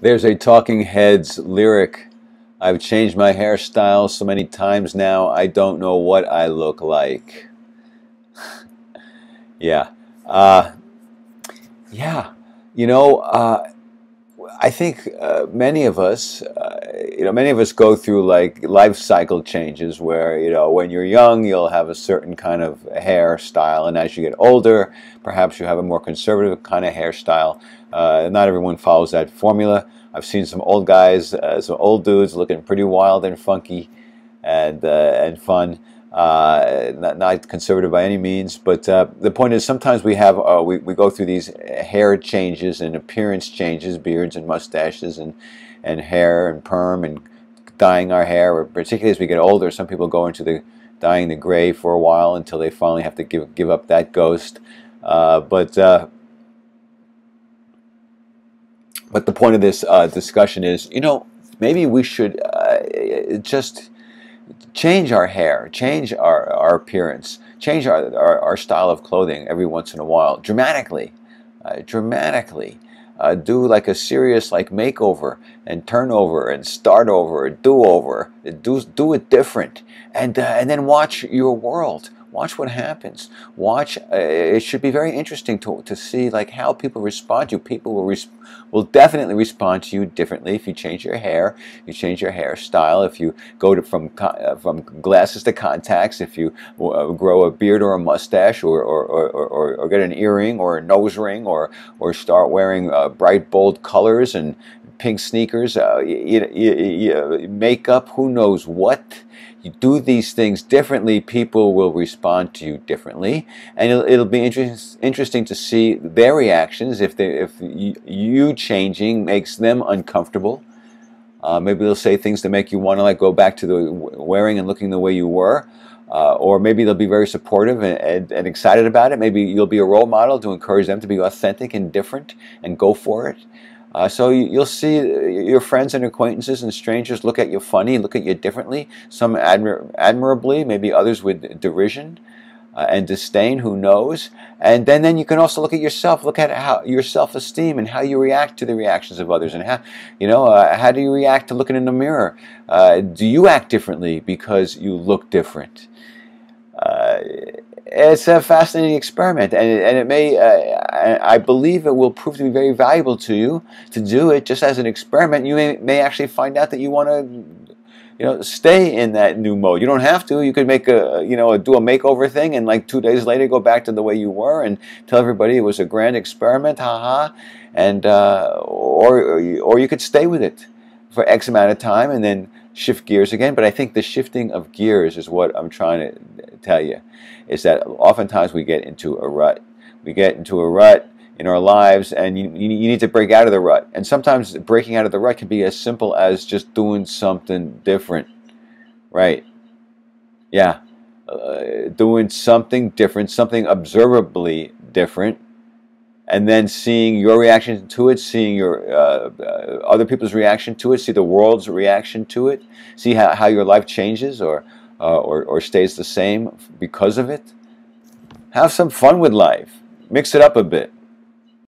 There's a Talking Heads lyric. I've changed my hairstyle so many times now, I don't know what I look like. yeah. Uh, yeah. You know, uh, I think uh, many of us, uh, you know, many of us go through like life cycle changes where, you know, when you're young, you'll have a certain kind of hairstyle, and as you get older, perhaps you have a more conservative kind of hairstyle. Uh, not everyone follows that formula. I've seen some old guys, uh, some old dudes looking pretty wild and funky and, uh, and fun. Uh, not, not, conservative by any means, but uh, the point is sometimes we have uh, we, we go through these hair changes and appearance changes, beards and mustaches and and hair and perm and dyeing our hair, or particularly as we get older, some people go into the dyeing the gray for a while until they finally have to give give up that ghost. Uh, but uh, but the point of this uh, discussion is, you know, maybe we should just change our hair, change our, our appearance, change our, our, our style of clothing every once in a while, dramatically, uh, dramatically. Uh, do like a serious like makeover and turnover and start over, do over, do do it different, and uh, and then watch your world Watch what happens. Watch. Uh, it should be very interesting to, to see like how people respond to you. People will will definitely respond to you differently if you change your hair, you change your hairstyle, if you go to from uh, from glasses to contacts, if you uh, grow a beard or a mustache, or or, or, or, or get an earring or a nose ring, or or start wearing uh, bright bold colors and pink sneakers, uh, you, you, you, makeup, who knows what you do these things differently, people will respond to you differently, and it'll, it'll be interest, interesting to see their reactions if they, if you changing makes them uncomfortable. Uh, maybe they'll say things to make you want to like go back to the wearing and looking the way you were. Uh, or maybe they'll be very supportive and, and, and, excited about it. Maybe you'll be a role model to encourage them to be authentic and different and go for it. Uh, so you, will see your friends and acquaintances and strangers look at you funny, look at you differently, some admir admirably, maybe others with derision uh, and disdain, who knows. And then, then you can also look at yourself, look at how your self-esteem and how you react to the reactions of others and how, you know, uh, how do you react to looking in the mirror? Uh, do you act differently because you look different? It's a fascinating experiment, and it, and it may, uh, I believe it will prove to be very valuable to you to do it just as an experiment. You may, may actually find out that you want to, you know, stay in that new mode. You don't have to. You could make a, you know, do a makeover thing, and like two days later go back to the way you were and tell everybody it was a grand experiment, haha, and uh, or or you could stay with it for X amount of time and then shift gears again. But I think the shifting of gears is what I'm trying to tell you is that oftentimes we get into a rut. We get into a rut in our lives and you, you, need to break out of the rut. And sometimes breaking out of the rut can be as simple as just doing something different. Right. Yeah. Uh, doing something different, something observably different, and then seeing your reaction to it, seeing your uh, uh, other people's reaction to it, see the world's reaction to it, see how, how your life changes or uh, or, or stays the same because of it. Have some fun with life. Mix it up a bit.